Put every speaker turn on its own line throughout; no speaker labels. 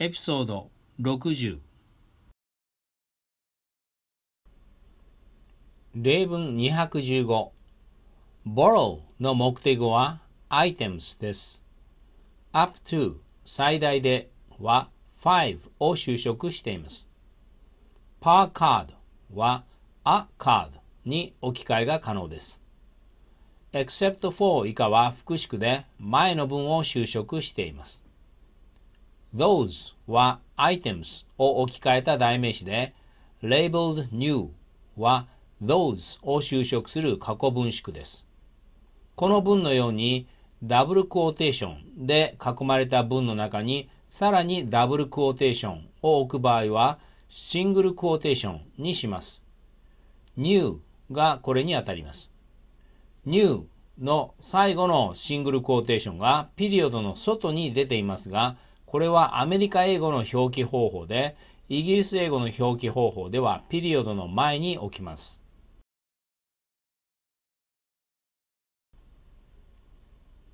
エピソード60例文215 borrow の目的語は items です。up to 最大では5を修飾しています。per card は a card に置き換えが可能です。except for 以下は副詞で前の文を修飾しています。Those は items を置き換えた代名詞で labeled new は those を修飾する過去分縮です。この文のようにダブルクォーテーションで囲まれた文の中にさらにダブルクォーテーションを置く場合はシングルクォーテーションにします。new がこれにあたります。new の最後のシングルクォーテーションがピリオドの外に出ていますが、これはアメリカ英語の表記方法で、イギリス英語の表記方法ではピリオドの前に置きます。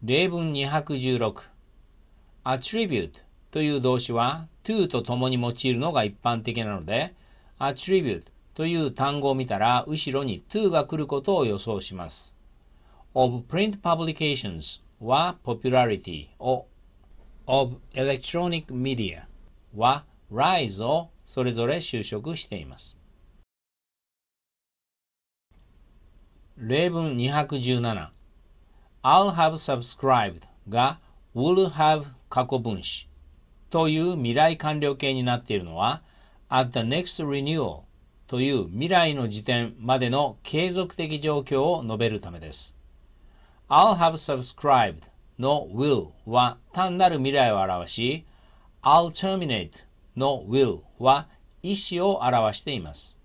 例文216 attribute という動詞は to と共に用いるのが一般的なので attribute という単語を見たら後ろに to が来ることを予想します。of print publications は popularity を of electronic media は rise をそれぞれ修飾しています。例文217 I'll have subscribed が will have 過去分詞という未来完了形になっているのは at the next renewal という未来の時点までの継続的状況を述べるためです。I'll have subscribed の will は単なる未来を表し、I'll terminate の will は意思を表しています。